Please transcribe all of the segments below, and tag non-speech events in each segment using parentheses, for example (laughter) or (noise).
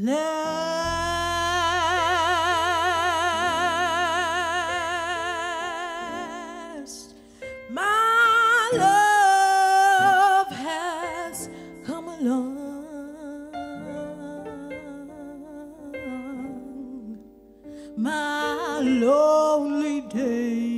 last. My love has come along. My lonely days.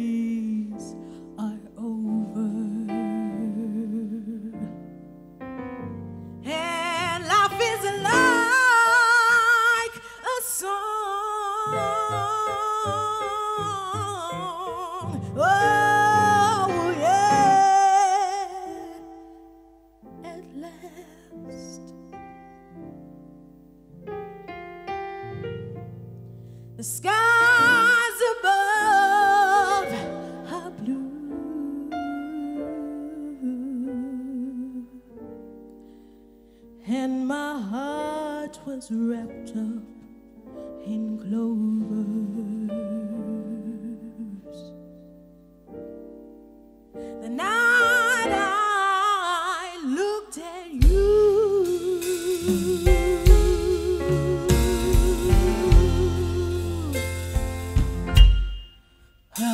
The skies above are blue, and my heart was wrapped up in glory.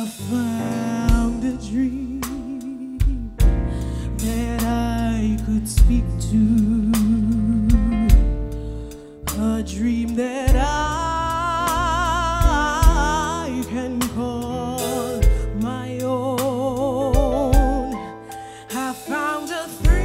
found a dream that I could speak to, a dream that I can call my own. I found a thrill.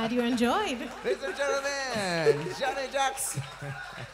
glad you enjoyed. Ladies and gentlemen, Janae Jacks. (laughs)